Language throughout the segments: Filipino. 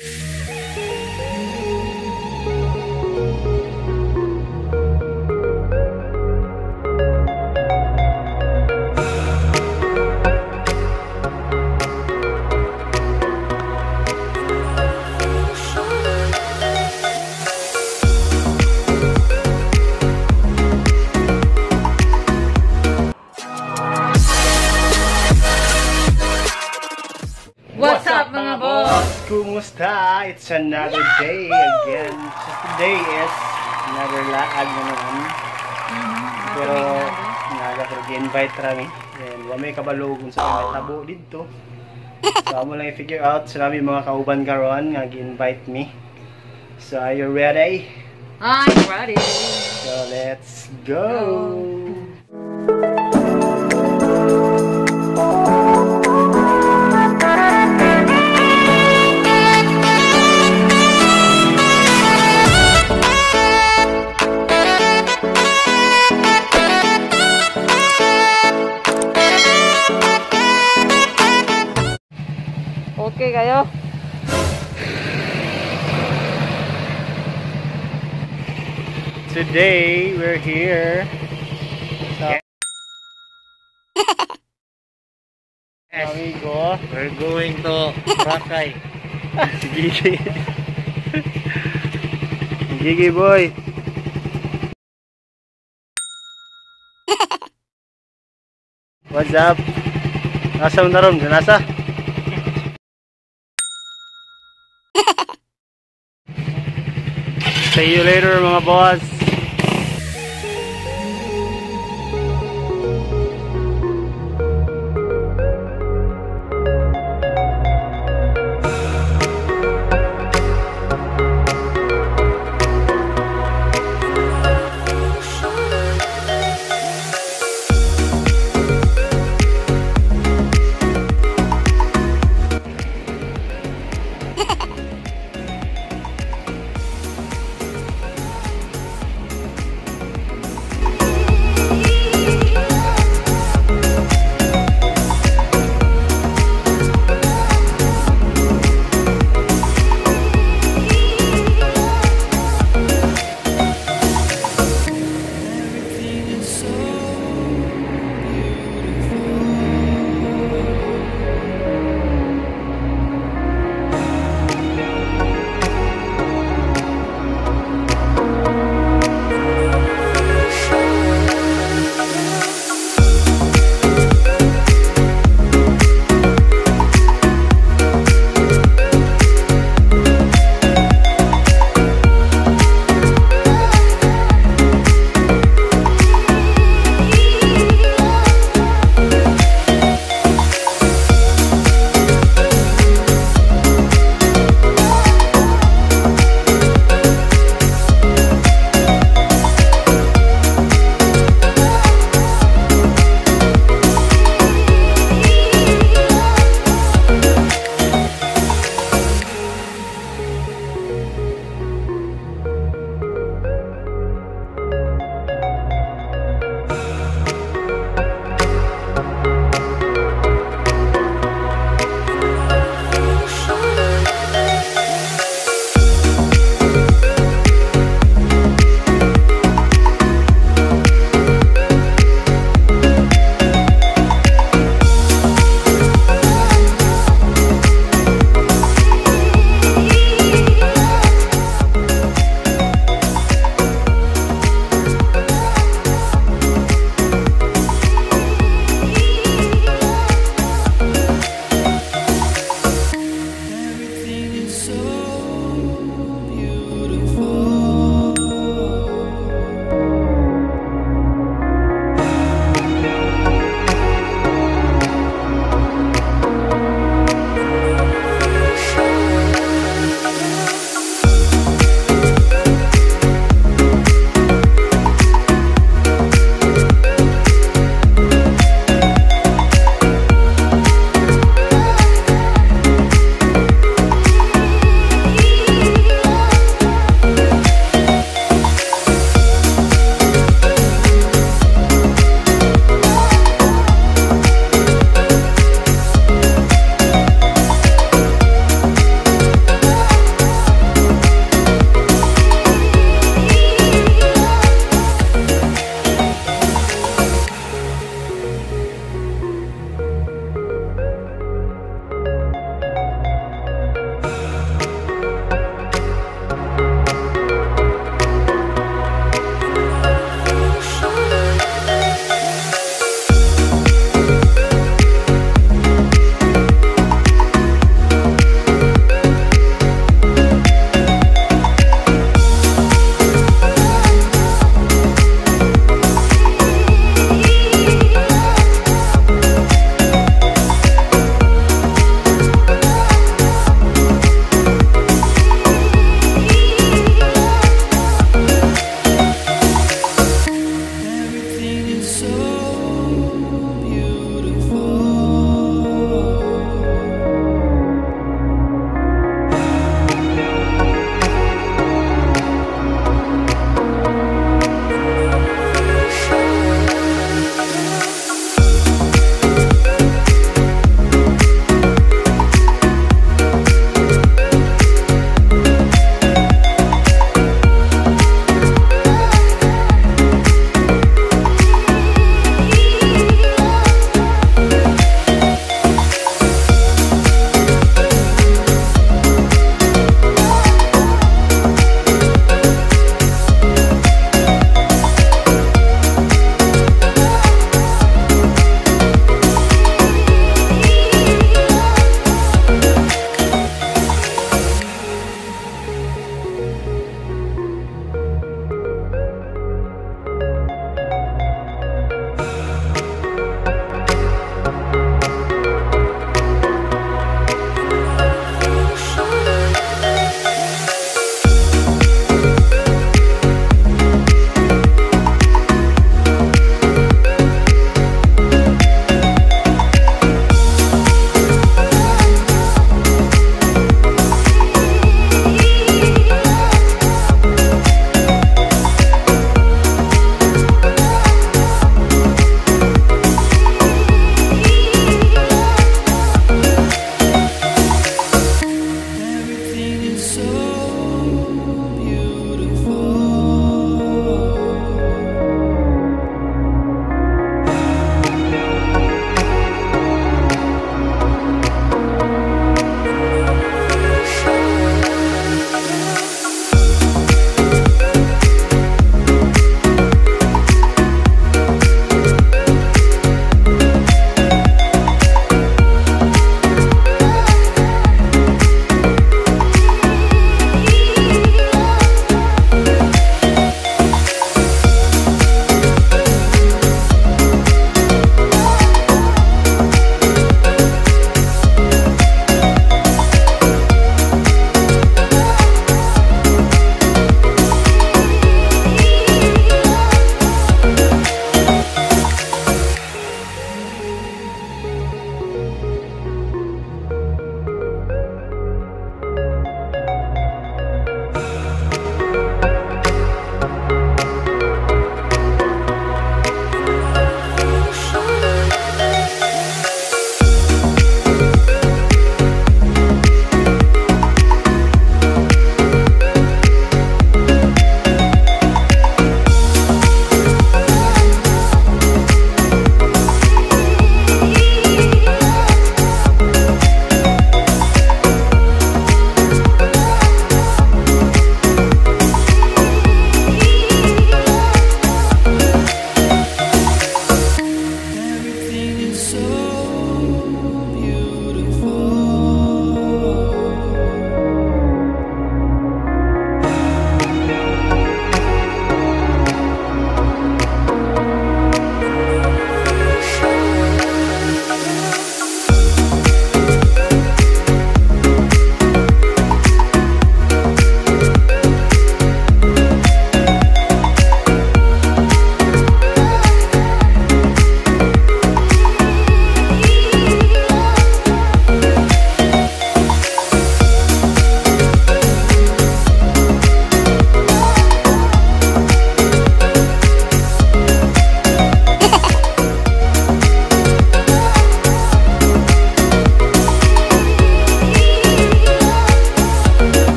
Yeah. Kumusta? It's another day again. So today is another laag na naman. Pero naga pero gi-invite rami. And wa may kabalo kung sa may tabo dito. So amo lang i-figure out sa nami mga kauban karon nga gi-invite me. So are you ready? I'm ready. So let's go. Okay Today we're here. Sa Amigo. We're going to Boracay. Gigi. Gigi boy. What's up? Nasa na ron? Nasa? See you later mga boss.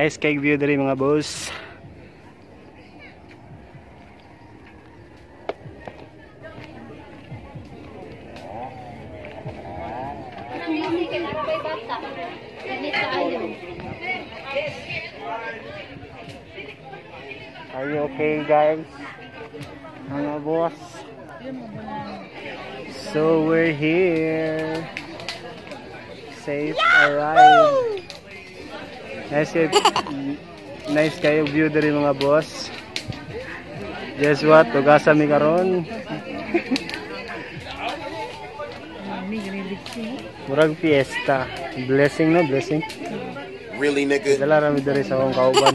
Cake view diri mga boss. Are you okay guys? Mga boss. So we're here. Safe arrived. Nice kayo, nice kayo view diri mga boss. Guess what? Tugasa mi karon. Murag fiesta. Blessing no, blessing. Really, nigga? Dala rami diri sa akong kauban.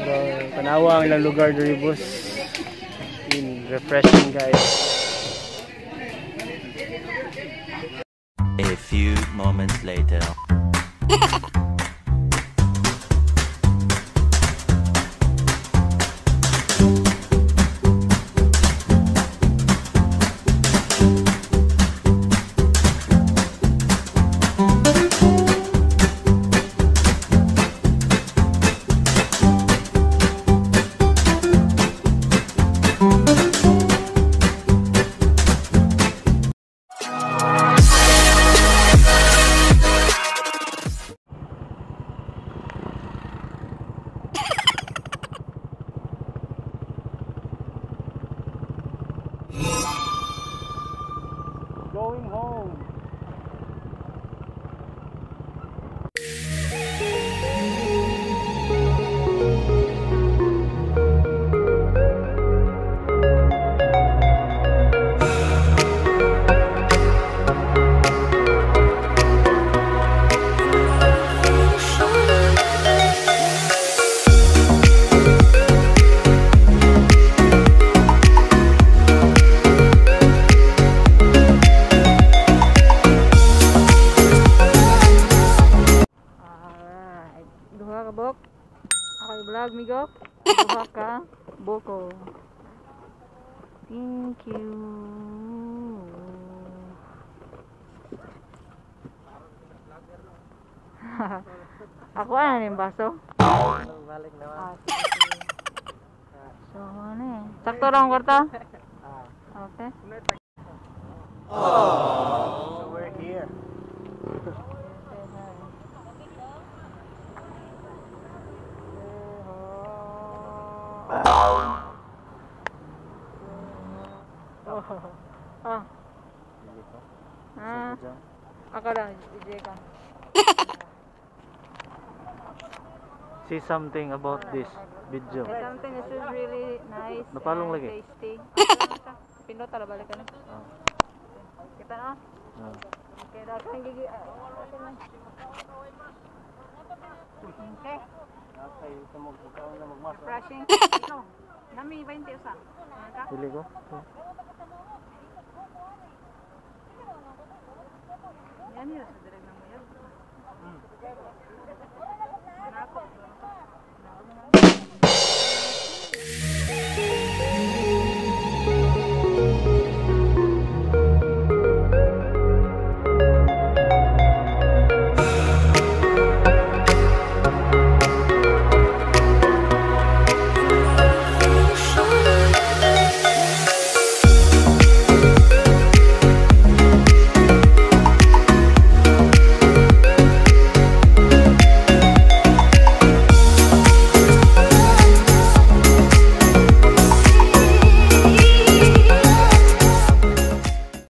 Pero tanawa ang ilang lugar diri boss. In refreshing guys. A few moments later. Going Vlog migo. Duha ka boko. Thank you. Ako ano yung baso? Balik. Ah. So, ano eh. Sakto lang ang kwarta? Okay. So See something about this video. Something this is really nice Napalong lagi? tasty. Tala balik na. Ah. Kita na? Ah. Okay, dapat ang gigi. ah, okay. Okay, ito mo ikaw na magmasok. refreshing. No, nami 20 usa. Pili ko. Yan yun, sa direct na mo yan.